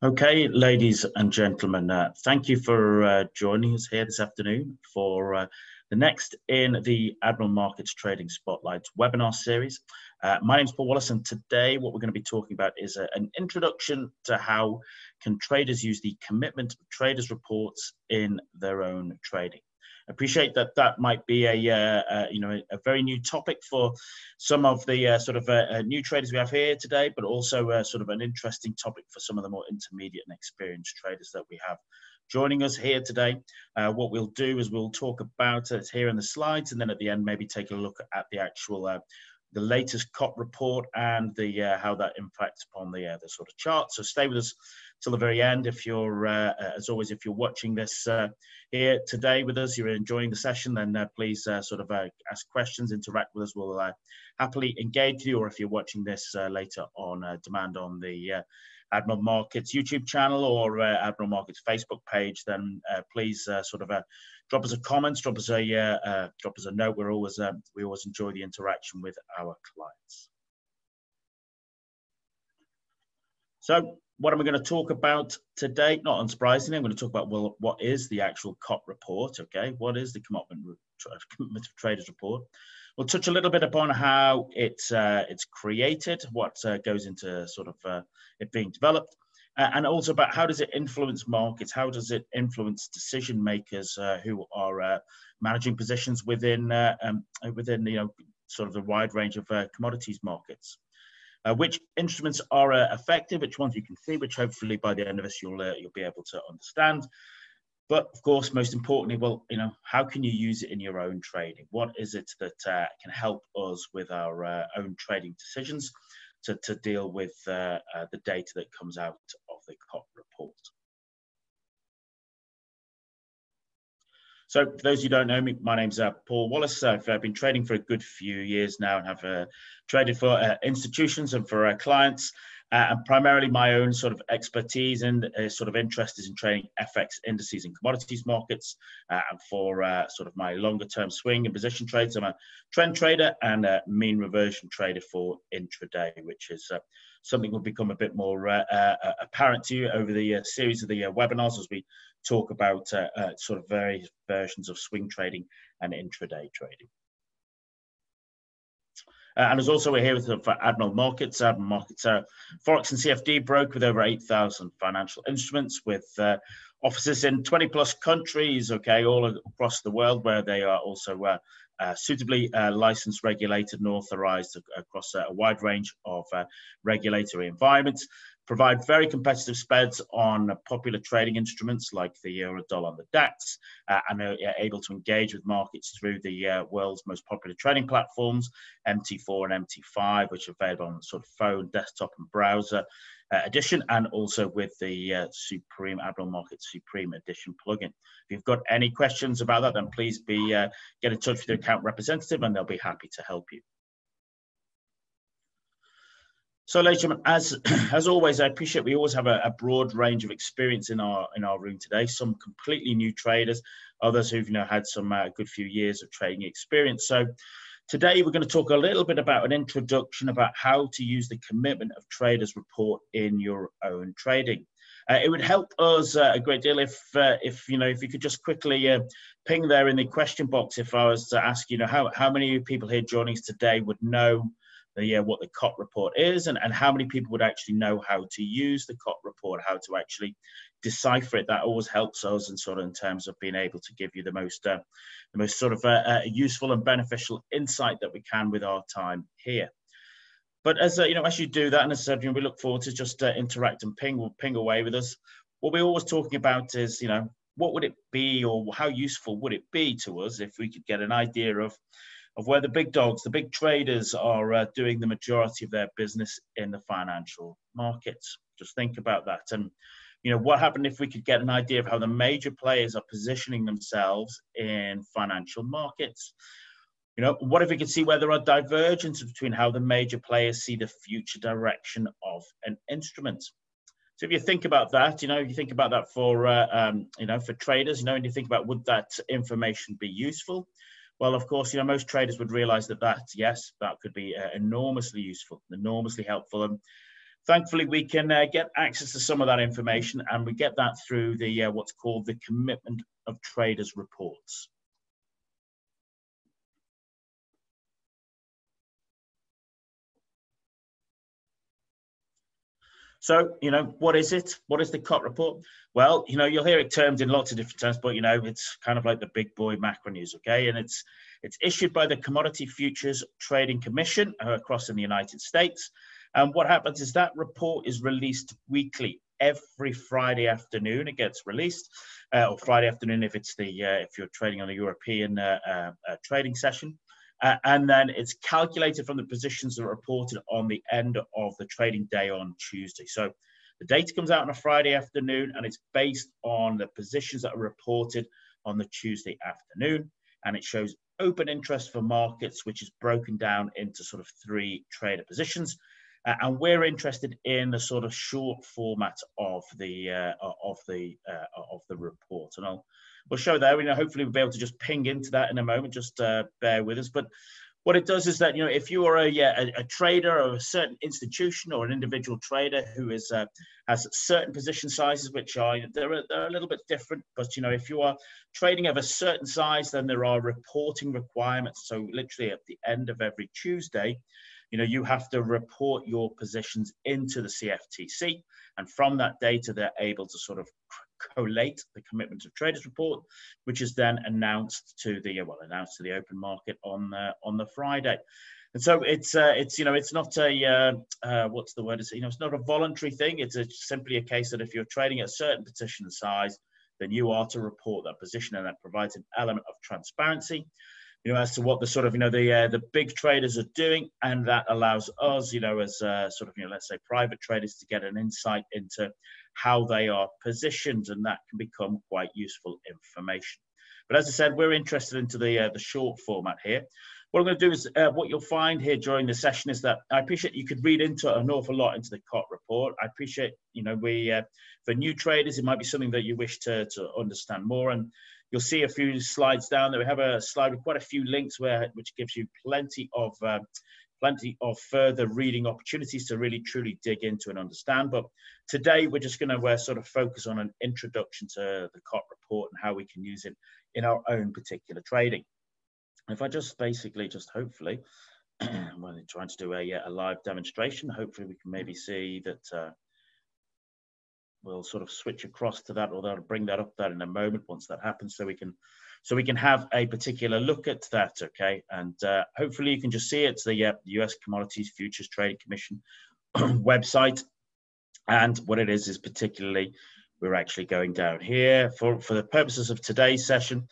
Okay, ladies and gentlemen, uh, thank you for uh, joining us here this afternoon for uh, the next in the Admiral Markets Trading Spotlight webinar series. Uh, my name is Paul Wallace, and today what we're going to be talking about is a, an introduction to how can traders use the commitment of traders reports in their own trading appreciate that that might be a uh, uh, you know a very new topic for some of the uh, sort of uh, uh, new traders we have here today, but also uh, sort of an interesting topic for some of the more intermediate and experienced traders that we have joining us here today. what we'll do is we'll talk about it here in the slides, and then at the end maybe take a look at the actual the latest COT report and the how that impacts upon the the sort of chart. So stay with us till the very end. If you're, uh, uh, as always, if you're watching this uh, here today with us, you're enjoying the session, then uh, please uh, sort of uh, ask questions, interact with us. We'll happily engage you. Or if you're watching this later on demand on the Admiral Markets YouTube channel or Admiral Markets Facebook page, then please sort of drop us a comment, drop us a drop us a note. We're always we always enjoy the interaction with our clients. So what am I going to talk about today? Not unsurprisingly, I'm going to talk about well, what is the actual COT report? Okay, what is the commitment, of traders report? We'll touch a little bit upon how it's uh, it's created, what uh, goes into sort of uh, it being developed, and also about how does it influence markets? How does it influence decision makers uh, who are uh, managing positions within uh, um, within you know sort of the wide range of commodities markets? Uh, which instruments are uh, effective, which ones you can see, which hopefully by the end of this you'll uh, you'll be able to understand. But of course, most importantly, well, you know, how can you use it in your own trading? What is it that uh, can help us with our uh, own trading decisions to, to deal with uh, the data that comes out of the COT report? So for those who don't know me, my name's uh, Paul Wallace. I've uh, been trading for a good few years now and have uh, traded for uh, institutions and for uh, clients. Uh, and primarily my own sort of expertise and sort of interest is in trading FX indices and commodities markets. and for sort of my longer term swing and position trades, I'm a trend trader and a mean reversion trader for intraday, which is something will become a bit more apparent to you over the series of the webinars as we talk about uh, uh, sort of various versions of swing trading and intraday trading. Uh, and as also we're here with Admiral Markets. Admiral Markets are Forex and CFD broke with over 8,000 financial instruments with uh, offices in 20 plus countries, okay, all across the world where they are also uh, uh, suitably licensed, regulated, and authorized across a wide range of regulatory environments provide very competitive spreads on popular trading instruments like the euro dollar and the DAX, uh, and are able to engage with markets through the uh, world's most popular trading platforms, MT4 and MT5, which are available on sort of phone, desktop, and browser uh, edition, and also with the uh, Supreme Admiral Market Supreme Edition plugin. If you've got any questions about that, then please be uh, get in touch with your account representative, and they'll be happy to help you. So, ladies and gentlemen, as as always, I appreciate we always have a, a, broad range of experience in our in our room today. Some completely new traders, others who've you know had some uh, good few years of trading experience. So, today we're going to talk a little bit about an introduction about how to use the commitment of traders report in your own trading. Uh, it would help us uh, a great deal if uh, if you know if you could just quickly uh, ping there in the question box if I was to ask you know how how many people here joining us today would know uh, what the COT report is and, and how many people would actually know how to use the COT report, how to actually decipher it. That always helps us in sort of in terms of being able to give you the most uh, the most sort of uh, uh, useful and beneficial insight that we can with our time here. But as uh, you know, as you do that, and as I said, we look forward to just uh, interact and ping, ping away with us. What we're always talking about is, you know, what would it be, or how useful would it be to us if we could get an idea of of where the big dogs, the big traders are uh, doing the majority of their business in the financial markets. Just think about that. And, you know, what happened if we could get an idea of how the major players are positioning themselves in financial markets? You know, what if we could see where there are divergences between how the major players see the future direction of an instrument? So if you think about that, you know, if you think about that for, uh, um, you know, for traders, you know, and you think about would that information be useful? Well, of course, you know, most traders would realize that that, yes, that could be uh, enormously useful, enormously helpful. And thankfully we can uh, get access to some of that information and we get that through the uh, what's called the commitment of traders reports So, you know, what is it? What is the COT report? Well, you know, you'll hear it termed in lots of different terms, but you know, it's kind of like the big boy macro news, okay? And it's it's issued by the Commodity Futures Trading Commission uh, across in the United States. And what happens is that report is released weekly. Every Friday afternoon, it gets released, uh, or Friday afternoon if it's the uh, if you're trading on a European uh, uh, uh, trading session. Uh, and then it's calculated from the positions that are reported on the end of the trading day on Tuesday. So the data comes out on a Friday afternoon and it's based on the positions that are reported on the Tuesday afternoon. And it shows open interest for markets, which is broken down into sort of three trader positions. Uh, and we're interested in the sort of short format of the uh, of the uh, of the report. And I'll we'll show there. You know, hopefully we'll be able to just ping into that in a moment. Just uh, bear with us. But what it does is that you know if you are a, yeah, a, a trader or a certain institution or an individual trader who is uh, has certain position sizes which are they're, they're a little bit different but you know if you are trading of a certain size then there are reporting requirements so literally at the end of every tuesday you know you have to report your positions into the cftc and from that data they're able to sort of collate the commitment of traders report, which is then announced to the well announced to the open market on uh, on the Friday. And so it's uh, it's you know it's not a uh, uh, what's the word? It's, you know it's not a voluntary thing. It's a, simply a case that if you're trading at a certain position size, then you are to report that position, and that provides an element of transparency you know, as to what the sort of, you know, the uh, the big traders are doing, and that allows us, you know, as uh, sort of, you know, let's say private traders to get an insight into how they are positioned, and that can become quite useful information. But as I said, we're interested into the uh, the short format here. What I'm going to do is, uh, what you'll find here during the session is that I appreciate you could read into an awful lot into the COT report. I appreciate, you know, we uh, for new traders, it might be something that you wish to to understand more and You'll see a few slides down there. We have a slide with quite a few links where which gives you plenty of uh, plenty of further reading opportunities to really truly dig into and understand. But today we're just going to sort of focus on an introduction to the COT report and how we can use it in our own particular trading. If I just basically just hopefully, when trying to do a, a live demonstration, hopefully we can maybe see that uh, we'll sort of switch across to that, or they'll bring that up there in a moment once that happens, so we can so we can have a particular look at that, okay? And uh, hopefully you can just see it. It's the uh, U.S. Commodities Futures Trading Commission website, and what it is is particularly we're actually going down here for for the purposes of today's session.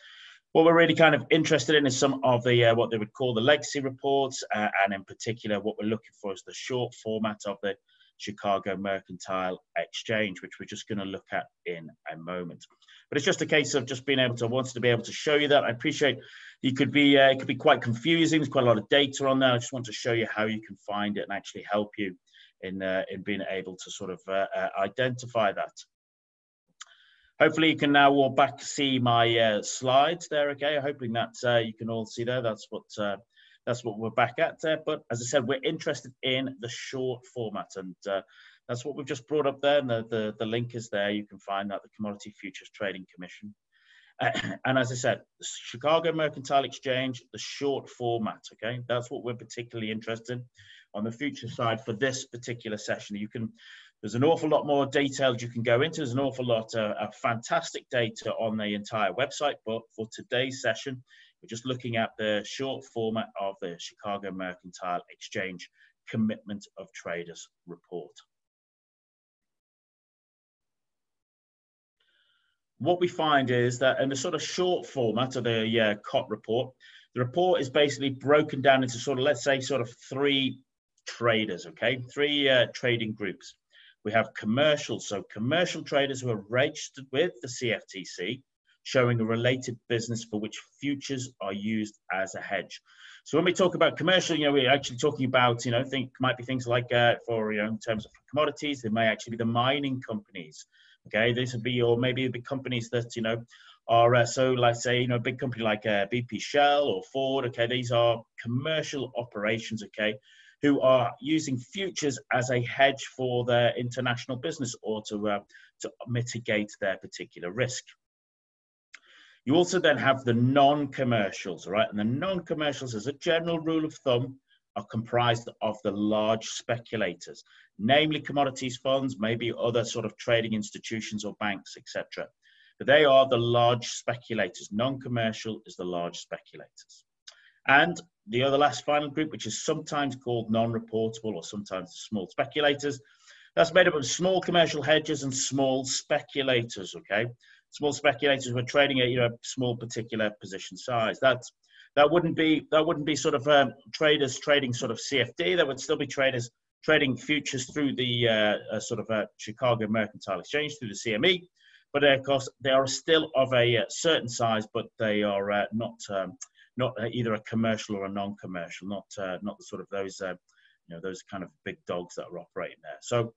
What we're really kind of interested in is some of the uh, what they would call the legacy reports, uh, and in particular, what we're looking for is the short format of the Chicago Mercantile Exchange, which we're just going to look at in a moment. But it's just a case of just being able to, I wanted to be able to show you that. I appreciate you could be, uh, it could be quite confusing. There's quite a lot of data on there. I just want to show you how you can find it and actually help you in, uh, in being able to sort of uh, uh identify that. Hopefully you can now all back to see my uh, slides there, okay? Hoping that uh, you can all see there. That's what that's what we're back at. Uh, but as I said, we're interested in the short format, and uh, that's what we've just brought up there. And the, the, the link is there. You can find that the Commodity Futures Trading Commission. Uh, and as I said, Chicago Mercantile Exchange, the short format. Okay, that's what we're particularly interested in on the future side for this particular session. You can. There's an awful lot more details you can go into. There's an awful lot of fantastic data on the entire website, but for today's session, we're just looking at the short format of the Chicago Mercantile Exchange Commitment of Traders report. What we find is that in the sort of short format of the uh, COT report, the report is basically broken down into sort of, let's say, sort of three traders, okay? Three uh, trading groups. We have commercial, so commercial traders who are registered with the CFTC, showing a related business for which futures are used as a hedge. So when we talk about commercial, you know, we're actually talking about, you know, think might be things like uh, for, you know, in terms of commodities, they may actually be the mining companies. Okay, these would be, or maybe the companies that, you know, are uh, so let's say you know a big company like uh, BP Shell or Ford okay these are commercial operations okay who are using futures as a hedge for their international business or to, uh, to mitigate their particular risk. You also then have the non-commercials, right? And the non-commercials, as a general rule of thumb, are comprised of the large speculators, namely commodities funds, maybe other sort of trading institutions or banks, etc. But they are the large speculators. Non-commercial is the large speculators. And the other last final group, which is sometimes called non-reportable or sometimes small speculators, that's made up of small commercial hedges and small speculators. Okay, small speculators were trading at you know small particular position size. That's that wouldn't be that wouldn't be sort of um, traders trading sort of CFD. There would still be traders trading futures through the uh, uh, sort of uh, Chicago Mercantile Exchange through the CME, but of course they are still of a uh, certain size, but they are uh, not um, not either a commercial or a non-commercial, not uh, not the sort of those you know those kind of big dogs that are operating there. So.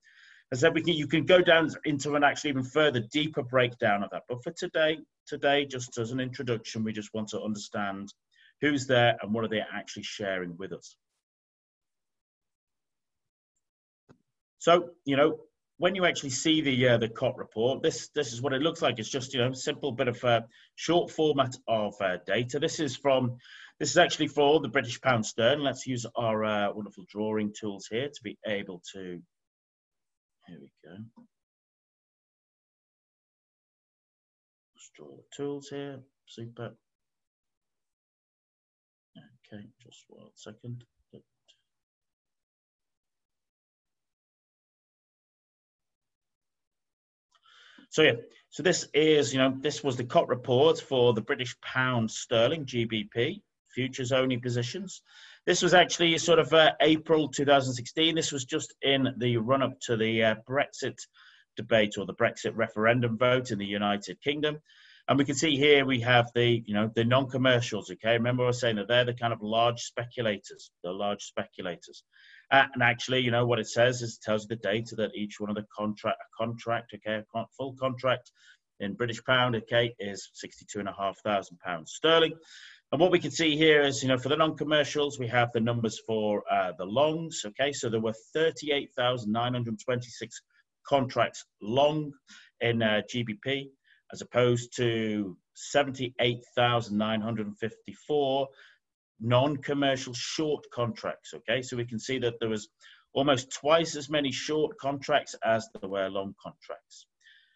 As I said, we can, you can go down into an actually even further, deeper breakdown of that. But for today, today, just as an introduction, we just want to understand who's there and what are they actually sharing with us. So, you know, when you actually see the uh, the COT report, this this is what it looks like. It's just you know simple bit of uh, short format of uh, data. This is from this is actually for the British pound sterling. Let's use our uh, wonderful drawing tools here to be able to. Here we go. Let's draw the tools here. Super. Okay, just one second. So yeah, so this is, you know, this was the COT report for the British pound sterling, GBP, futures only positions. This was actually sort of uh, April 2016. This was just in the run up to the uh, Brexit debate or the Brexit referendum vote in the United Kingdom. And we can see here we have the, you know, the non-commercials. Okay, remember I was saying that they're the kind of large speculators, the large speculators. Uh, and actually, you know what it says is it tells you the data that each one of the contract, a contract, okay, a full contract in British pound, okay, is sixty-two and a half thousand pounds sterling. And what we can see here is, you know, for the non-commercials, we have the numbers for uh, the longs. Okay, so there were 38,926 contracts long in uh, GBP as opposed to 78,954 non-commercial short contracts. Okay, so we can see that there was almost twice as many short contracts as there were long contracts.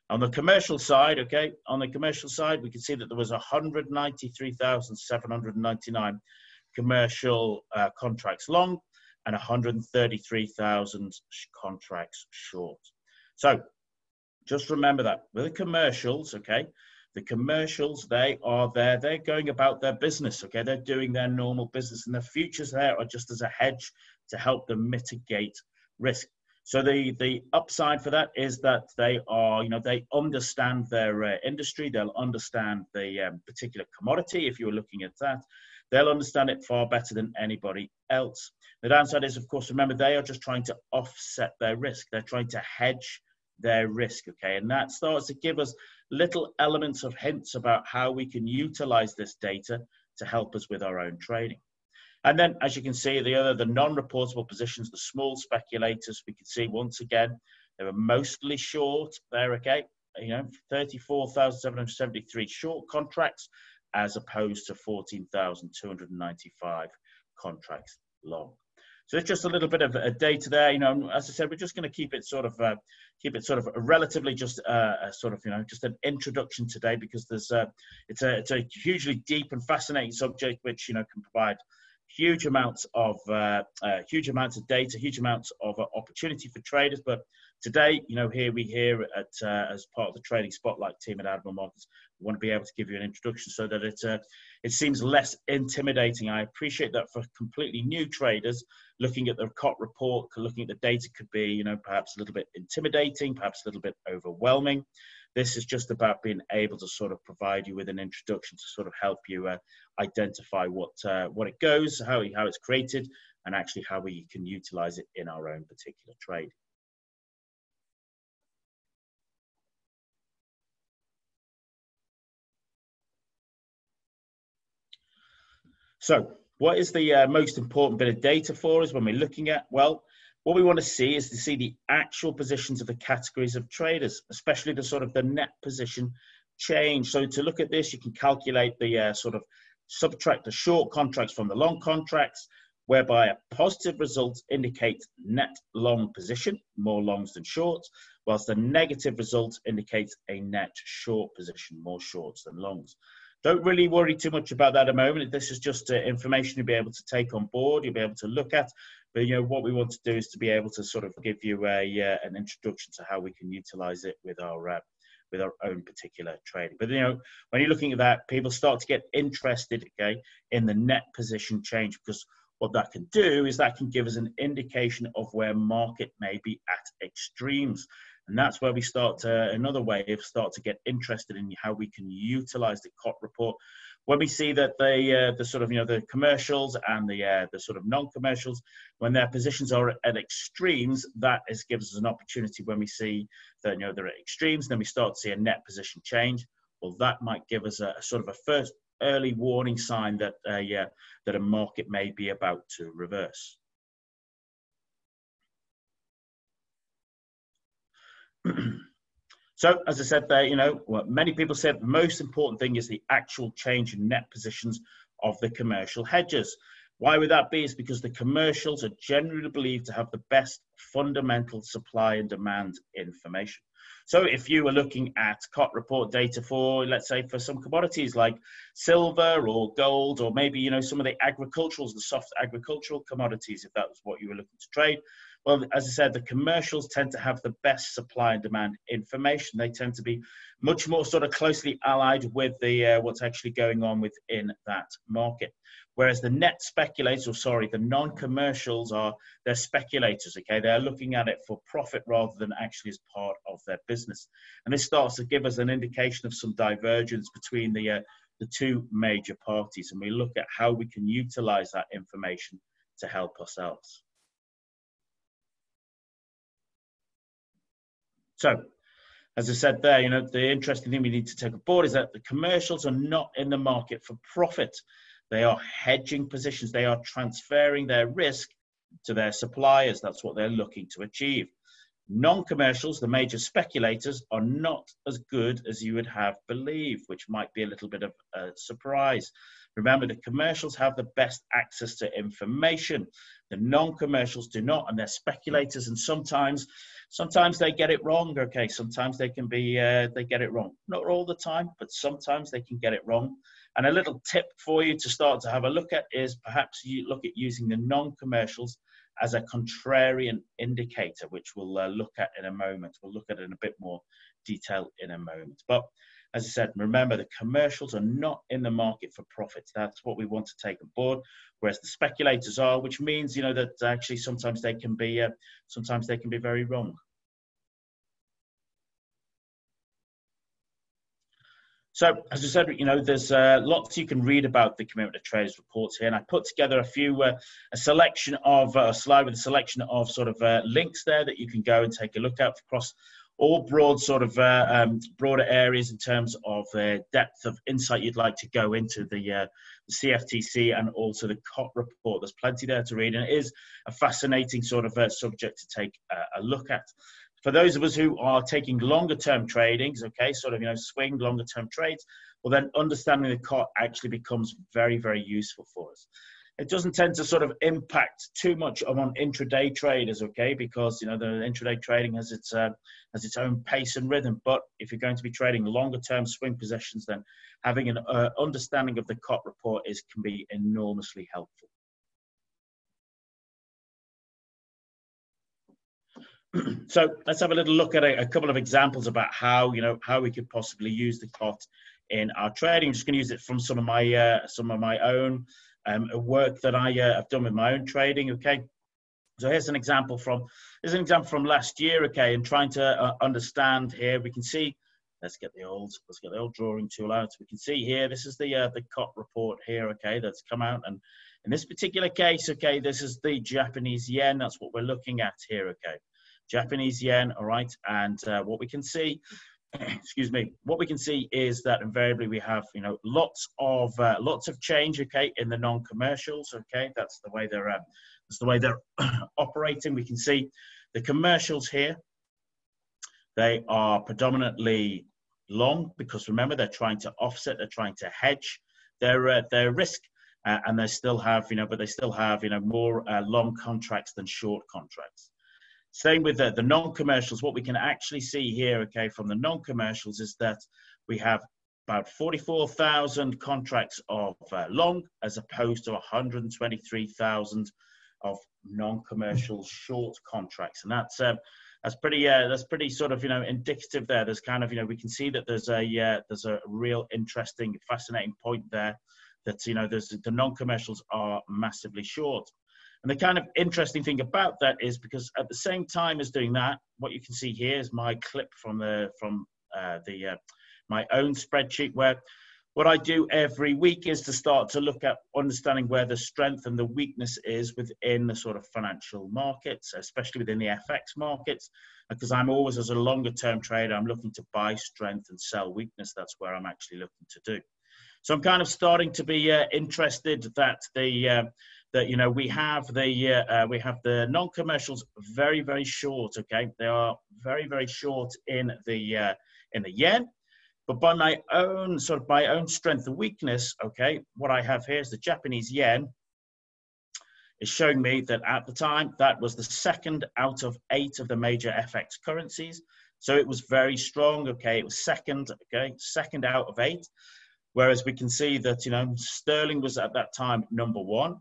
On the commercial side, okay, on the commercial side, we can see that there was 193,799 commercial uh, contracts long and 133,000 contracts short. So just remember that with the commercials, okay, the commercials, they are there, they're going about their business, okay, they're doing their normal business, and the futures there are just as a hedge to help them mitigate risk. So the the upside for that is that they are, you know, they understand their uh, industry, they'll understand the um, particular commodity. If you're looking at that, they'll understand it far better than anybody else. The downside is, of course, remember they are just trying to offset their risk. They're trying to hedge their risk. Okay, and that starts to give us little elements of hints about how we can utilize this data to help us with our own trading. And then, as you can see, the other, the non-reportable positions, the small speculators, we can see once again, they were mostly short there, okay? You know, 34,773 short contracts as opposed to 14,295 contracts long. So it's just a little bit of a data there. You know, as I said, we're just going to keep it sort of uh, keep it sort of relatively just uh, a sort of you know just an introduction today because there's a, it's a it's a hugely deep and fascinating subject which you know can provide huge amounts of uh, uh, huge amounts of data, huge amounts of uh, opportunity for traders. But today, you know, here we here at uh, as part of the trading spotlight team at Admiral Markets, we want to be able to give you an introduction so that it uh, it seems less intimidating. I appreciate that for completely new traders, looking at the COT report, looking at the data could be, you know, perhaps a little bit intimidating, perhaps a little bit overwhelming. This is just about being able to sort of provide you with an introduction to sort of help you uh, identify what uh, what it goes, how how it's created, and actually how we can utilize it in our own particular trade. So what is the uh, most important bit of data for us when we're looking at? Well, what we want to see is to see the actual positions of the categories of traders, especially the sort of the net position change. So to look at this, you can calculate the uh, sort of subtract the short contracts from the long contracts, whereby a positive result indicates net long position, more longs than shorts, whilst the negative result indicates a net short position, more shorts than longs. Don't really worry too much about that at the moment. This is just uh, information you'll be able to take on board, you'll be able to look at. But you know what we want to do is to be able to sort of give you a uh, an introduction to how we can utilize it with our uh, with our own particular trading. But you know, when you're looking at that, people start to get interested, okay, in the net position change because what that can do is that can give us an indication of where market may be at extremes. And that's where we start to, another way of start to get interested in how we can utilize the COT report. When we see that the, uh, the sort of, you know, the commercials and the, uh, the sort of non-commercials, when their positions are at extremes, that is, gives us an opportunity when we see that, you know, they're at extremes, then we start to see a net position change. Well, that might give us a, a sort of a first early warning sign that, uh, yeah, that a market may be about to reverse. so, as I said there, you know, what many people said the most important thing is the actual change in net positions of the commercial hedges. Why would that be? Is because the commercials are generally believed to have the best fundamental supply and demand information. So if you were looking at COT report data for, let's say, for some commodities like silver or gold, or maybe, you know, some of the agriculturals, the soft agricultural commodities, if that was what you were looking to trade, well, as I said, the commercials tend to have the best supply and demand information. They tend to be much more sort of closely allied with the uh, what's actually going on within that market. Whereas the net speculators, or sorry, the non-commercials are they're speculators. Okay, they're looking at it for profit rather than actually as part of their business. And this starts to give us an indication of some divergence between the uh, the two major parties, and we look at how we can utilize that information to help ourselves. So, as I said there, you know, the interesting thing we need to take aboard is that the commercials are not in the market for profit. They are hedging positions. They are transferring their risk to their suppliers. That's what they're looking to achieve. Non-commercials, the major speculators, are not as good as you would have believed, which might be a little bit of a surprise. Remember, the commercials have the best access to information. The non-commercials do not, and they're speculators. And sometimes, sometimes they get it wrong. Okay, sometimes they can be uh, they get it wrong. Not all the time, but sometimes they can get it wrong. And a little tip for you to start to have a look at is perhaps you look at using the non-commercials as a contrarian indicator, which we'll uh, look at in a moment. We'll look at it in a bit more detail in a moment. But as I said, remember the commercials are not in the market for profits. That's what we want to take aboard, whereas the speculators are, which means you know that actually sometimes they can be uh, sometimes they can be very wrong. So, as I said, you know, there's uh, lots you can read about the Commitment of Traders reports here, and I put together a few, uh, a selection of uh, a slide with a selection of sort of uh, links there that you can go and take a look at across all broad sort of uh, um, broader areas in terms of uh, depth of insight you'd like to go into the, uh, the CFTC and also the COT report. There's plenty there to read, and it is a fascinating sort of uh, subject to take a look at. For those of us who are taking longer term tradings, okay, sort of you know swing longer term trades, well then understanding the COT actually becomes very very useful for us it doesn't tend to sort of impact too much on intraday traders, okay? Because you know the intraday trading has its uh, has its own pace and rhythm. But if you're going to be trading longer term swing positions, then having an uh, understanding of the COT report is can be enormously helpful. so let's have a little look at a, a, couple of examples about how you know how we could possibly use the COT in our trading. I'm just going to use it from some of my uh, some of my own um, work that I uh, have done with my own trading. Okay, so here's an example from here's an example from last year. Okay, and trying to uh, understand here, we can see. Let's get the old let's get the old drawing tool out. We can see here. This is the uh, the COT report here. Okay, that's come out, and in this particular case, okay, this is the Japanese yen. That's what we're looking at here. Okay, Japanese yen. All right, and uh, what we can see excuse me, what we can see is that invariably we have, you know, lots of uh, lots of change, okay, in the non-commercials, okay. That's the way they're uh, that's the way they're operating. We can see the commercials here. They are predominantly long because remember they're trying to offset, they're trying to hedge their uh, their risk, uh, and they still have, you know, but they still have, you know, more uh, long contracts than short contracts. Same with the, the non-commercials. What we can actually see here, okay, from the non-commercials is that we have about 44,000 contracts of uh, long as opposed to 123,000 of non-commercial short contracts. And that's uh, that's pretty uh, that's pretty sort of you know indicative there. There's kind of you know we can see that there's a uh, there's a real interesting, fascinating point there that you know there's the non-commercials are massively short. And the kind of interesting thing about that is because at the same time as doing that, what you can see here is my clip from the from uh, the uh, my own spreadsheet where what I do every week is to start to look at understanding where the strength and the weakness is within the sort of financial markets, especially within the FX markets. Because I'm always, as a longer term trader, I'm looking to buy strength and sell weakness. That's where I'm actually looking to do. So I'm kind of starting to be uh, interested that the uh, that you know we have the uh, uh, we have the non-commercials very very short. Okay, they are very very short in the uh, in the yen. But by my own sort of my own strength and weakness, okay, what I have here is the Japanese yen is showing me that at the time that was the second out of eight of the major FX currencies. So it was very strong. Okay, it was second. Okay, second out of eight. Whereas we can see that you know sterling was at that time number one.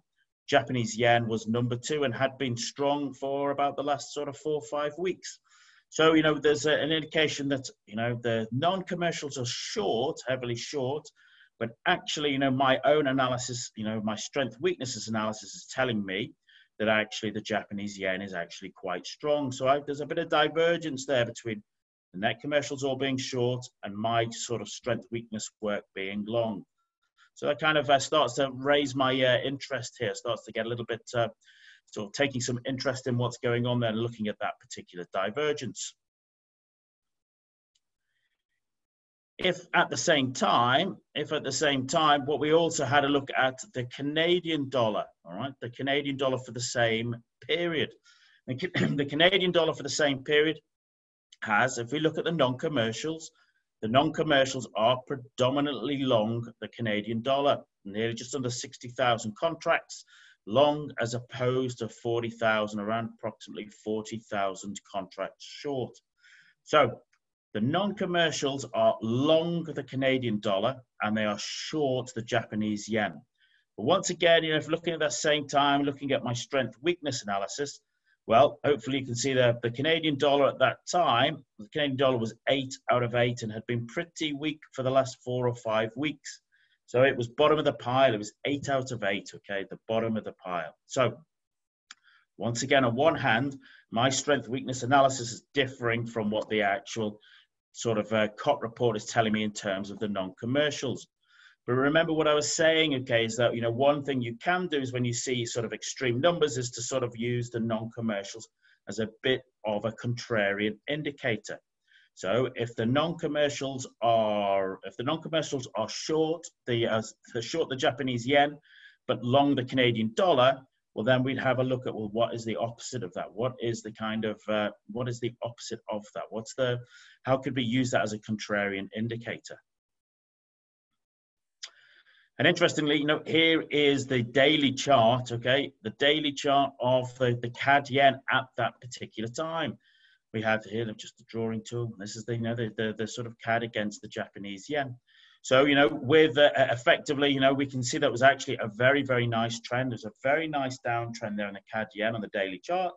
Japanese yen was number two and had been strong for about the last sort of four or five weeks. So, you know, there's a, an indication that, you know, the non commercials are short, heavily short, but actually, you know, my own analysis, you know, my strength weaknesses analysis is telling me that actually the Japanese yen is actually quite strong. So I, there's a bit of divergence there between the net commercials all being short and my sort of strength weakness work being long. So that kind of uh, starts to raise my uh, interest here, starts to get a little bit uh, sort of taking some interest in what's going on there and looking at that particular divergence. If at the same time, if at the same time, what we also had a look at the Canadian dollar, all right, the Canadian dollar for the same period. The Canadian dollar for the same period has, if we look at the non-commercials, the non-commercials are predominantly long the Canadian dollar, nearly just under 60,000 contracts long as opposed to 40,000, around approximately 40,000 contracts short. So the non-commercials are long the Canadian dollar and they are short the Japanese yen. But once again, you know, if looking at that same time, looking at my strength weakness analysis, well, hopefully you can see that the Canadian dollar at that time, the Canadian dollar was eight out of eight and had been pretty weak for the last four or five weeks. So it was bottom of the pile. It was eight out of eight, okay, the bottom of the pile. So once again, on one hand, my strength weakness analysis is differing from what the actual sort of uh, COT report is telling me in terms of the non-commercials. But remember what I was saying, okay, is that, you know, one thing you can do is when you see sort of extreme numbers is to sort of use the non-commercials as a bit of a contrarian indicator. So if the non-commercials are, if the non-commercials are short, the, uh, the short the Japanese yen, but long the Canadian dollar, well then we'd have a look at well what is the opposite of that? What is the kind of uh, what is the opposite of that? What's the how could we use that as a contrarian indicator and interestingly, you know, here is the daily chart, okay? The daily chart of the, the CAD yen at that particular time. We have here just the drawing tool. This is the, you know, the, the, the sort of CAD against the Japanese yen. So, you know, with uh, effectively, you know, we can see that was actually a very, very nice trend. There's a very nice downtrend there in the CAD yen on the daily chart,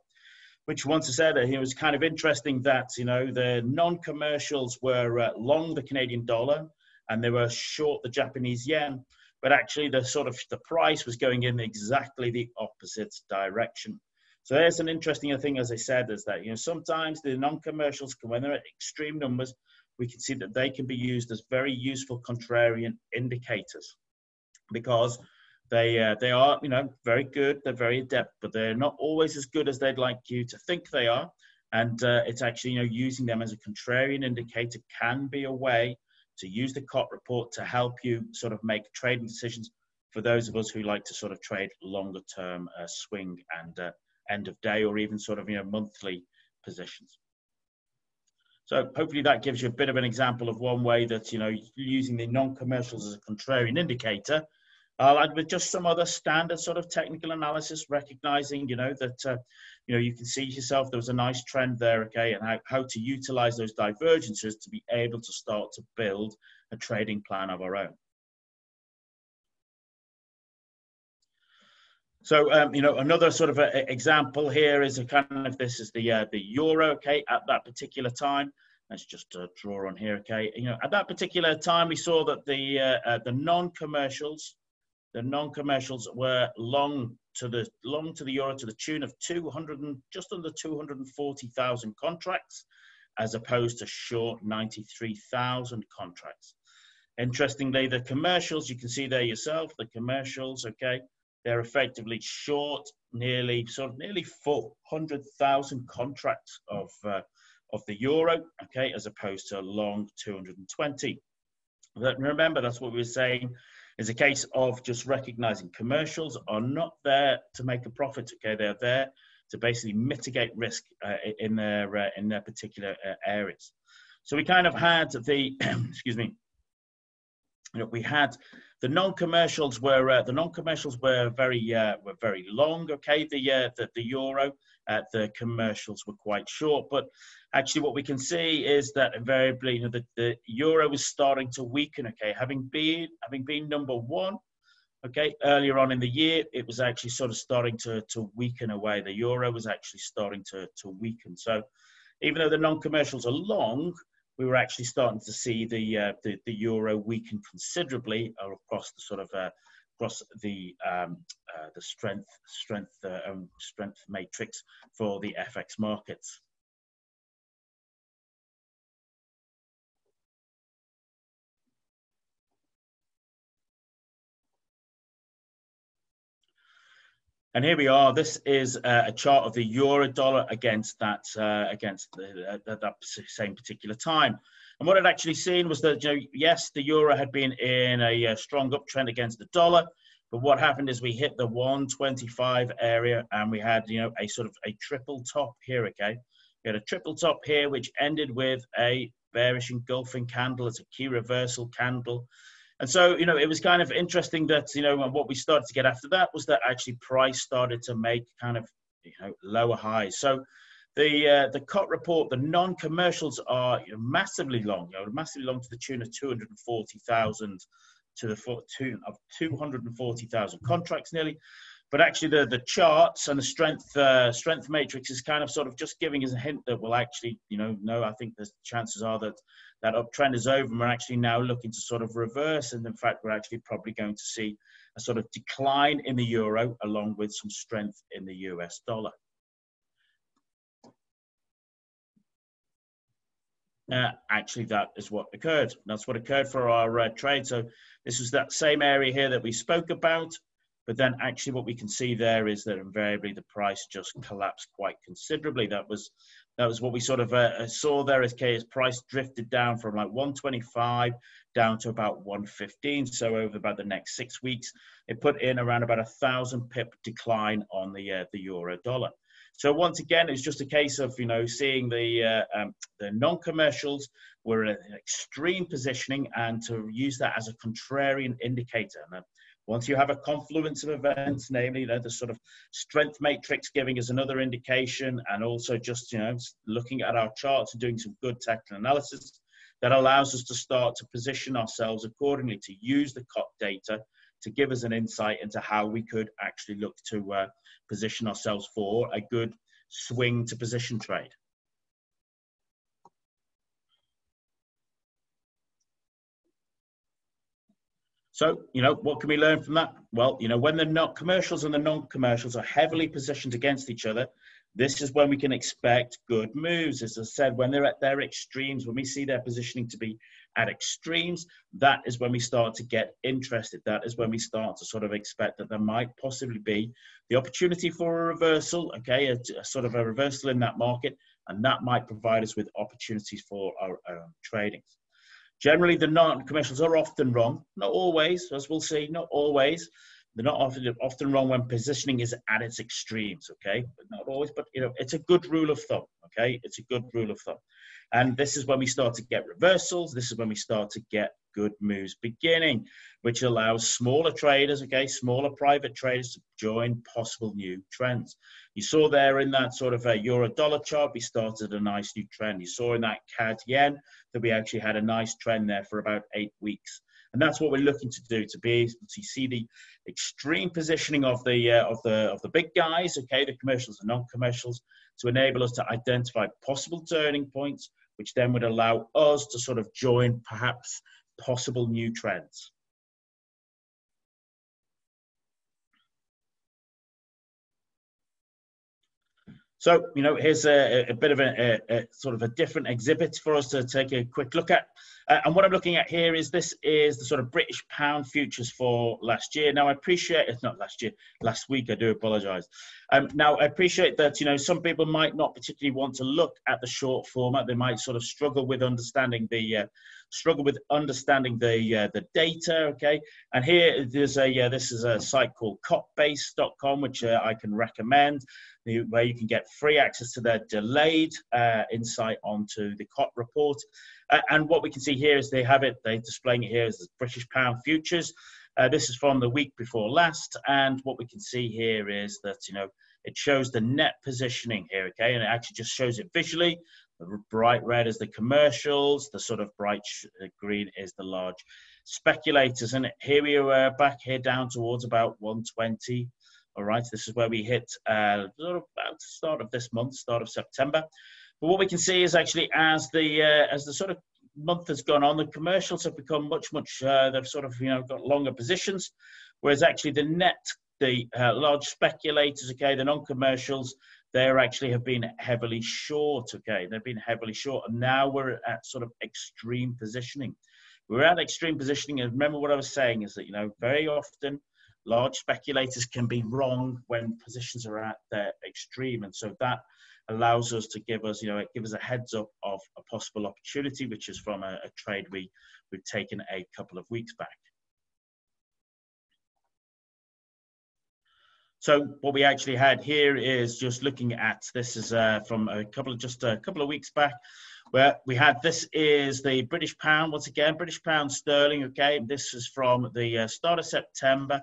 which once I said, it was kind of interesting that, you know, the non-commercials were uh, long the Canadian dollar and they were short the Japanese yen but actually the sort of the price was going in exactly the opposite direction. So there's an interesting thing, as I said, is that you know sometimes the non-commercials, when they're at extreme numbers, we can see that they can be used as very useful contrarian indicators because they uh, they are you know very good, they're very adept, but they're not always as good as they'd like you to think they are. And uh, it's actually, you know, using them as a contrarian indicator can be a way to use the COT report to help you sort of make trading decisions for those of us who like to sort of trade longer term uh, swing and uh, end of day or even sort of, you know, monthly positions. So hopefully that gives you a bit of an example of one way that, you know, using the non-commercials as a contrarian indicator uh, with just some other standard sort of technical analysis, recognizing, you know, that, uh, you know, you can see yourself, there was a nice trend there, okay, and how, how to utilize those divergences to be able to start to build a trading plan of our own. So, um, you know, another sort of a, a example here is a kind of this is the uh, the euro, okay, at that particular time. Let's just uh, draw on here, okay. You know, at that particular time, we saw that the uh, uh the non-commercials, the non-commercials were long to the long to the euro to the tune of 200 and just under 240,000 contracts, as opposed to short 93,000 contracts. Interestingly, the commercials you can see there yourself. The commercials, okay they're effectively short nearly sort of nearly 400,000 contracts of uh, of the euro, okay, as opposed to long 220. But remember, that's what we were saying is a case of just recognizing commercials are not there to make a profit, okay, they're there to basically mitigate risk uh, in their uh, in their particular uh, areas. So we kind of had the excuse me, you know, we had the non-commercials were uh, the non-commercials were very uh, were very long. Okay, the uh, the, the euro, uh, the commercials were quite short. But actually, what we can see is that invariably, you know, the, the euro was starting to weaken. Okay, having been having been number one. Okay, earlier on in the year, it was actually sort of starting to, to weaken away. The euro was actually starting to, to weaken. So, even though the non-commercials are long, we were actually starting to see the uh, the, the, euro weaken considerably across the sort of uh, across the um, uh, the strength strength uh, um, strength matrix for the FX markets. And here we are. This is uh, a chart of the euro dollar against that uh, against the, uh, that same particular time. And what I'd actually seen was that you know, yes, the euro had been in a, uh, strong uptrend against the dollar, but what happened is we hit the 125 area and we had you know a sort of a triple top here. Okay, we had a triple top here which ended with a bearish engulfing candle as a key reversal candle and so, you know, it was kind of interesting that, you know, what we started to get after that was that actually price started to make kind of, you know, lower highs. So the uh, the COT report, the non-commercials are you know, massively long, you know, massively long to the tune of 240,000 to the tune of 240,000 contracts nearly. But actually, the, the charts and the strength uh, strength matrix is kind of sort of just giving us a hint that we'll actually, you know, no, I think the chances are that that uptrend is over and we're actually now looking to sort of reverse. And in fact, we're actually probably going to see a sort of decline in the euro along with some strength in the US dollar. Uh, actually, that is what occurred. That's what occurred for our uh, trade. So this was that same area here that we spoke about. But then actually what we can see there is that invariably the price just collapsed quite considerably. That was that was what we sort of uh, saw there as K's price drifted down from like 125 down to about 115. So over about the next six weeks, it put in around about a thousand pip decline on the uh, the euro dollar. So once again, it's just a case of you know seeing the uh, um, the non-commercials were in extreme positioning and to use that as a contrarian indicator. And once you have a confluence of events, namely you know, the sort of strength matrix giving us another indication, and also just you know looking at our charts and doing some good technical analysis, that allows us to start to position ourselves accordingly to use the COT data to give us an insight into how we could actually look to uh, position ourselves for a good swing to position trade. So, you know, what can we learn from that? Well, you know, when the not commercials and the non-commercials are heavily positioned against each other, this is when we can expect good moves. As I said, when they're at their extremes, when we see their positioning to be at extremes, that is when we start to get interested. That is when we start to sort of expect that there might possibly be the opportunity for a reversal, okay, a, a sort of a reversal in that market, and that might provide us with opportunities for our own trading. Generally, the non-commercials are often wrong, not always, as we'll see, not always. They're not often often wrong when positioning is at its extremes, okay? But not always, but you know, it's a good rule of thumb, okay? It's a good rule of thumb. And this is when we start to get reversals. This is when we start to get good moves beginning, which allows smaller traders, okay, smaller private traders to join possible new trends. You saw there in that sort of a euro dollar chart, we started a nice new trend. You saw in that CAD yen that we actually had a nice trend there for about eight weeks. And that's what we're looking to do to be able to see the extreme positioning of the uh, of the of the big guys, okay, the commercials and non-commercials, to enable us to identify possible turning points, which then would allow us to sort of join perhaps possible new trends. So, you know, here's a, a bit of a, a, a, sort of a different exhibit for us to take a quick look at. Uh, and what I'm looking at here is this is the sort of British pound futures for last year. Now, I appreciate it's not last year, last week. I do apologise. Um, now, I appreciate that you know some people might not particularly want to look at the short format. They might sort of struggle with understanding the uh, struggle with understanding the uh, the data. Okay, and here there's a uh, this is a site called cotbase.com, which uh, I can recommend, where you can get free access to their delayed uh, insight onto the COT report. And what we can see here is they have it, they're displaying it here as the British pound futures. Uh, this is from the week before last. And what we can see here is that, you know, it shows the net positioning here, okay? And it actually just shows it visually. The bright red is the commercials, the sort of bright uh, green is the large speculators. And here we are back here down towards about 120. All right, this is where we hit uh, about the start of this month, start of September. But what we can see is actually as the uh, as the sort of month has gone on, the commercials have become much much. Uh, they've sort of you know got longer positions, whereas actually the net, the uh, large speculators, okay, the non-commercials, they actually have been heavily short. Okay, they've been heavily short, and now we're at sort of extreme positioning. We're at extreme positioning, and remember what I was saying is that you know very often large speculators can be wrong when positions are at their extreme, and so that allows us to give us, you know, it gives us a heads up of a possible opportunity, which is from a, a trade we, we've taken a couple of weeks back. So what we actually had here is just looking at this is uh, from a couple of just a couple of weeks back, where we had this is the British pound once again, British pound sterling. Okay, this is from the uh, start of September,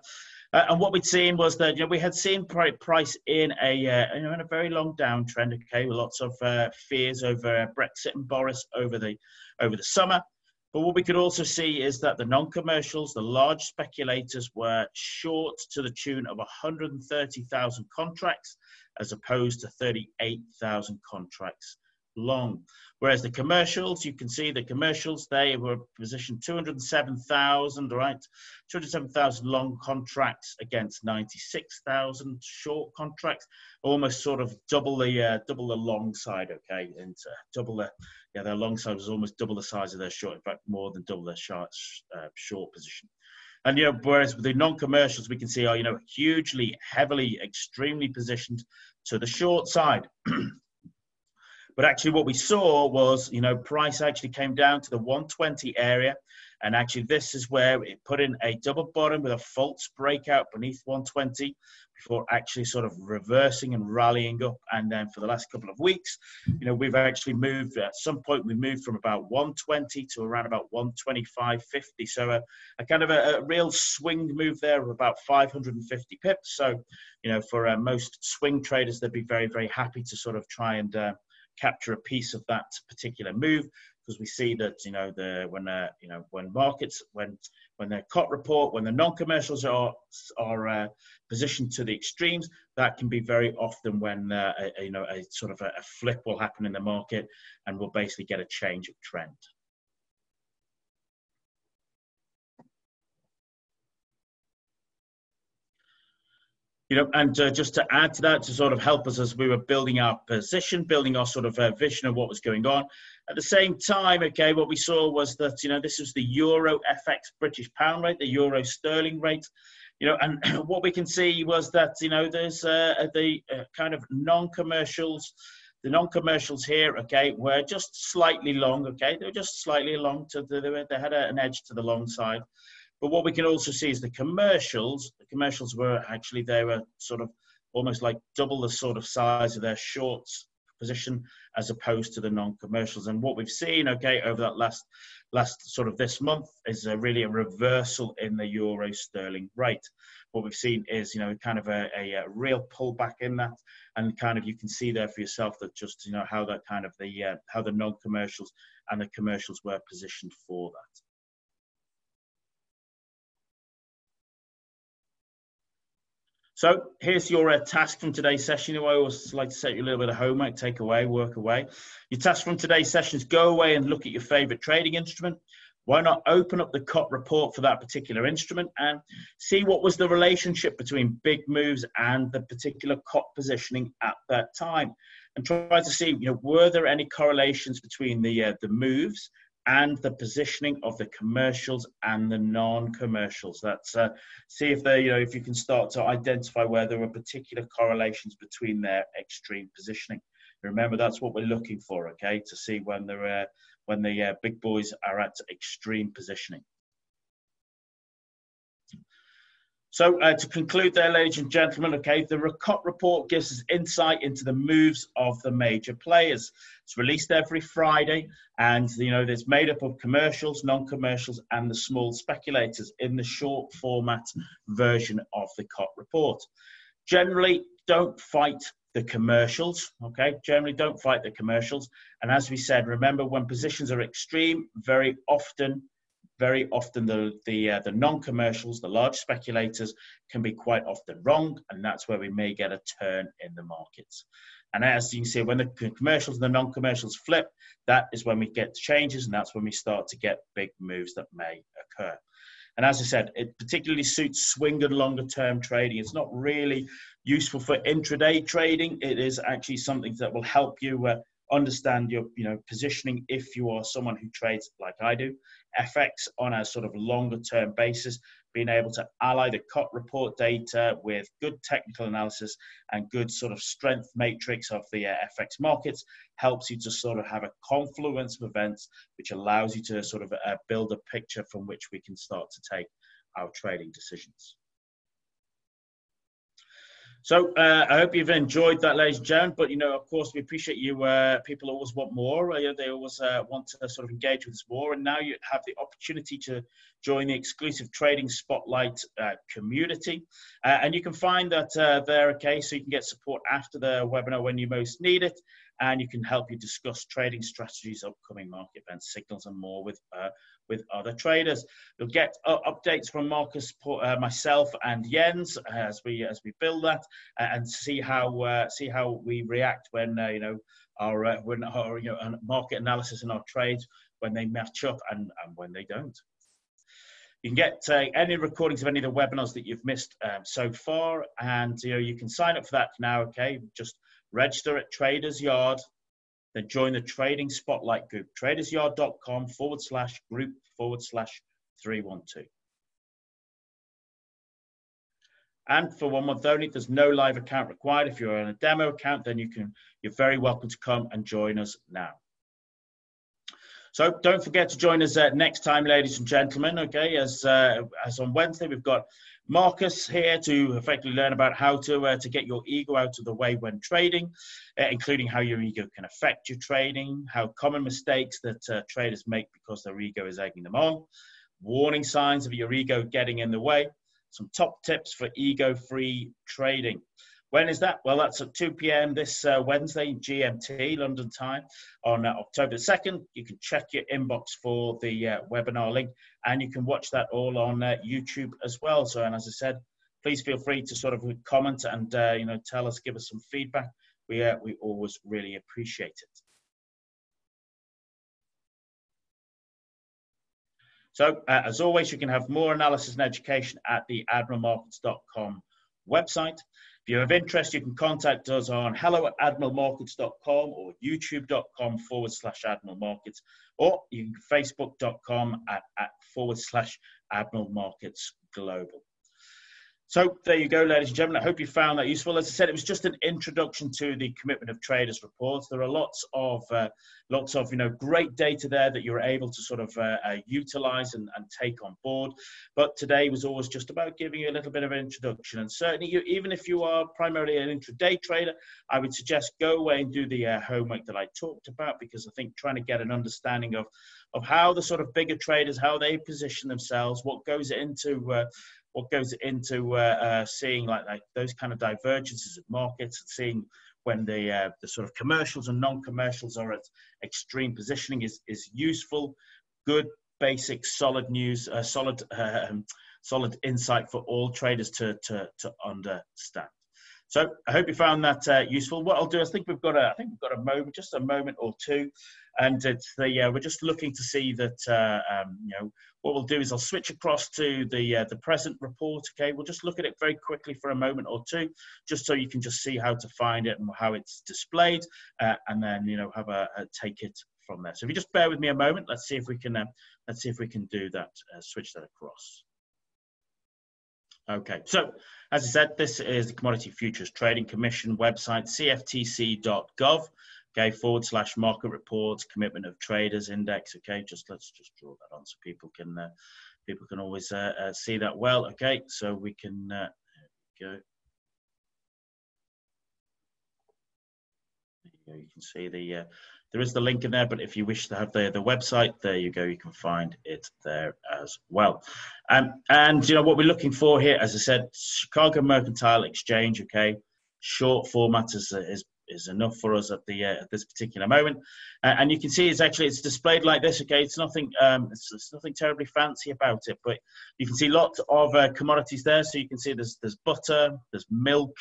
uh, and what we'd seen was that you know, we had seen price in a uh, you know in a very long downtrend. Okay, with lots of uh, fears over Brexit and Boris over the over the summer. But what we could also see is that the non-commercials, the large speculators, were short to the tune of 130,000 contracts, as opposed to 38,000 contracts long. Whereas the commercials, you can see the commercials, they were positioned 207,000, right? 207,000 long contracts against 96,000 short contracts, almost sort of double the uh, double the long side, okay? And uh, double the, yeah, their long side was almost double the size of their short, in fact, more than double their short, uh, short position. And you know, whereas the non-commercials, we can see are you know hugely, heavily, extremely positioned to the short side. But actually, what we saw was, you know, price actually came down to the 120 area. And actually, this is where it put in a double bottom with a false breakout beneath 120 before actually sort of reversing and rallying up. And then for the last couple of weeks, you know, we've actually moved at some point, we moved from about 120 to around about 125.50. So a, a kind of a, a, real swing move there of about 550 pips. So, you know, for uh, most swing traders, they'd be very, very happy to sort of try and uh, capture a piece of that particular move because we see that you know the when uh, you know when markets when when the COT report when the non-commercials are are uh, positioned to the extremes that can be very often when uh, a, you know a sort of a, a flip will happen in the market and we'll basically get a change of trend. You know, and uh, just to add to that, to sort of help us as we were building our position, building our sort of uh, vision of what was going on. At the same time, okay, what we saw was that you know this was the Euro FX British pound rate, the Euro sterling rate, you know, and what we can see was that you know there's uh, the uh, kind of non-commercials The non-commercials here, okay, were just slightly long, okay, they were just slightly long to the, they had an edge to the long side. But what we can also see is the commercials. The commercials were actually they were sort of almost like double the sort of size of their shorts position as opposed to the non-commercials. And what we've seen, okay, over that last last sort of this month is a really a reversal in the euro sterling rate. What we've seen is, you know, kind of a, a, a, real pullback in that, and kind of you can see there for yourself that just you know how that kind of the uh, how the non-commercials and the commercials were positioned for that. So here's your uh, task from today's session. I always like to set you a little bit of homework, take away, work away. Your task from today's session is go away and look at your favorite trading instrument. Why not open up the COT report for that particular instrument and see what was the relationship between big moves and the particular COT positioning at that time, and try to see, you know, were there any correlations between the uh, the moves and the positioning of the commercials and the non-commercials. That's uh, see if they, you know, if you can start to identify where there are particular correlations between their extreme positioning. Remember, that's what we're looking for, okay, to see when they're uh, when the uh, big boys are at extreme positioning. So uh, to conclude there, ladies and gentlemen, okay, the COT report gives us insight into the moves of the major players. It's released every Friday, and you know it's made up of commercials, non-commercials, and the small speculators in the short format version of the COT report. Generally, don't fight the commercials, okay? Generally, don't fight the commercials. And as we said, remember when positions are extreme, very often very often the the, uh, the non-commercials, the large speculators, can be quite often wrong, and that's where we may get a turn in the markets. And as you can see, when the commercials and the non-commercials flip, that is when we get changes, and that's when we start to get big moves that may occur. And as I said, it particularly suits swing and longer term trading. It's not really useful for intraday trading. It is actually something that will help you uh, understand your you know positioning if you are someone who trades like I do FX on a sort of longer term basis being able to ally the COT report data with good technical analysis and good sort of strength matrix of the uh, FX markets helps you to sort of have a confluence of events which allows you to sort of uh, build a picture from which we can start to take our trading decisions. So uh, I hope you've enjoyed that, ladies and gentlemen. But you know, of course, we appreciate you. Uh, people always want more. Uh, they always uh, want to sort of engage with us more. And now you have the opportunity to join the exclusive Trading Spotlight uh, community, uh, and you can find that there. Okay, so you can get support after the webinar when you most need it and you can help you discuss trading strategies, upcoming market events, signals, and more with uh, with other traders. You'll get uh, updates from Marcus, uh, myself, and Jens as we as we build that uh, and see how uh, see how we react when uh, you know our when our you know market analysis and our trades when they match up and, and when they don't. You can get uh, any recordings of any of the webinars that you've missed um, so far, and you know you can sign up for that now. Okay, just register at Traders Yard, then join the Trading Spotlight group, tradersyard.com forward slash group forward slash 312. And for one month only, there's no live account required. If you're on a demo account, then you can, you're very welcome to come and join us now. So don't forget to join us uh, next time, ladies and gentlemen. Okay, as uh, as on Wednesday, we've got Marcus here to effectively learn about how to uh, to get your ego out of the way when trading, uh, including how your ego can affect your trading, how common mistakes that uh, traders make because their ego is egging them on, warning signs of your ego getting in the way, some top tips for ego-free trading. When is that? Well, that's at 2 p.m. this uh, Wednesday, GMT, London time, on uh, October 2nd. You can check your inbox for the uh, webinar link, and you can watch that all on uh, YouTube as well. So, and as I said, please feel free to sort of comment and uh, you know tell us, give us some feedback. We uh, we always really appreciate it. So, as always, you can have more analysis and education at the admiralmarkets.com website. If you're of interest, you can contact us on hello at admiralmarkets.com or youtube.com forward slash admiralmarkets, or you can facebook.com at, at forward slash admiralmarkets global. So there you go, ladies and gentlemen. I hope you found that useful. As I said, it was just an introduction to the commitment of traders reports. There are lots of uh, lots of you know great data there that you're able to sort of uh, uh, utilize and, and, take on board. But today was always just about giving you a little bit of an introduction. And certainly, you, even if you are primarily an intraday trader, I would suggest go away and do the uh, homework that I talked about because I think trying to get an understanding of of how the sort of bigger traders how they position themselves, what goes into uh, what goes into uh, uh, seeing like, like those kind of divergences of markets and seeing when the uh, the sort of commercials and non-commercials are at extreme positioning is is useful, good, basic, solid news, solid um, solid insight for all traders to to to understand. So I hope you found that uh, useful. What I'll do, I think we've got a, I think we've got a moment, just a moment or two, and it's the uh, we're just looking to see that uh, um, you know what we'll do is I'll switch across to the uh, the present report. Okay, we'll just look at it very quickly for a moment or two, just so you can just see how to find it and how it's displayed, uh, and then you know have a, a, take it from there. So if you just bear with me a moment, let's see if we can uh, let's see if we can do that. switch that across. Okay, so as I said, this is the Commodity Futures Trading Commission website, cftc.gov, okay, forward slash market reports, commitment of traders index, okay, just let's just draw that on so people can, uh, people can always uh, uh, see that well, okay, so we can, uh, go. You, you can see the uh, there is the link in there, but if you wish to have the, the website, there you go. You can find it there as well. Um, and, you know, what we're looking for here, as I said, Chicago Mercantile Exchange, okay, short format is, is, is enough for us at the uh, at this particular moment. Uh, and you can see it's actually, it's displayed like this, okay, it's nothing, um, it's, it's nothing terribly fancy about it, but you can see lots of uh, commodities there. So you can see there's, there's butter, there's milk,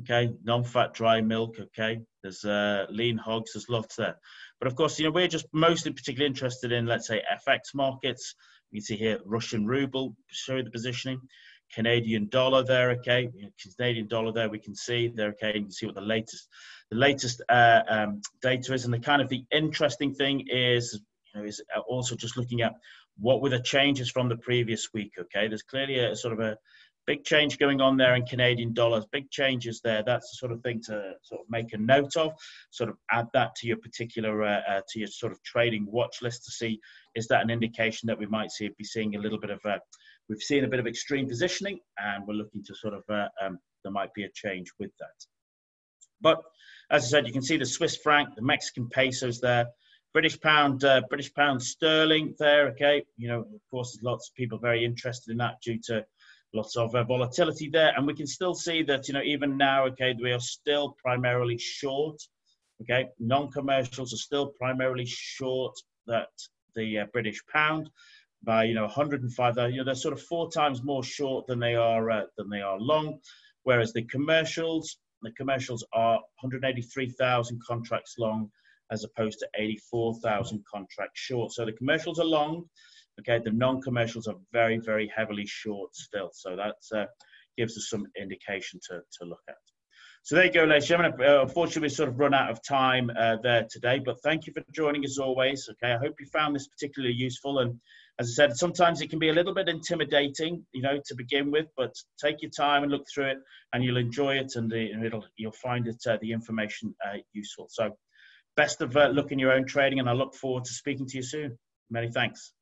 okay, non-fat dry milk, okay, there's uh, lean hogs, there's lots there. But of course, you know, we're just mostly particularly interested in, let's say, FX markets. You can see here Russian ruble, show the positioning. Canadian dollar there, okay. Canadian dollar there, we can see there, okay. You can see what the latest, the latest uh, um, data is, and the kind of the interesting thing is, you know, is also just looking at what were the changes from the previous week, okay. There's clearly a sort of a big change going on there in Canadian dollars, big changes there. That's the sort of thing to sort of make a note of, sort of add that to your particular, uh, uh, to your sort of trading watch list to see, is that an indication that we might see, be seeing a little bit of, uh, we've seen a bit of extreme positioning and we're looking to sort of, uh, um, there might be a change with that. But as I said, you can see the Swiss franc, the Mexican pesos there, British pound, uh, British pound sterling there. Okay, you know, of course, there's lots of people very interested in that due to lots of uh, volatility there. And we can still see that, you know, even now, okay, we are still primarily short. Okay, non-commercials are still primarily short that the uh, British pound by you know 105. You know they're sort of four times more short than they are uh, than they are long, whereas the commercials the commercials are 183,000 contracts long as opposed to 84,000 contracts short. So the commercials are long, Okay, the non-commercials are very, very heavily short still. So that uh, gives us some indication to, to look at. So there you go, ladies and gentlemen. Uh, unfortunately, we sort of run out of time uh, there today, but thank you for joining as always. Okay, I hope you found this particularly useful. And as I said, sometimes it can be a little bit intimidating, you know, to begin with, but take your time and look through it, and you'll enjoy it, and it'll you'll find it uh, the information uh, useful. So, best of uh, luck in your own trading, and I look forward to speaking to you soon. Many thanks.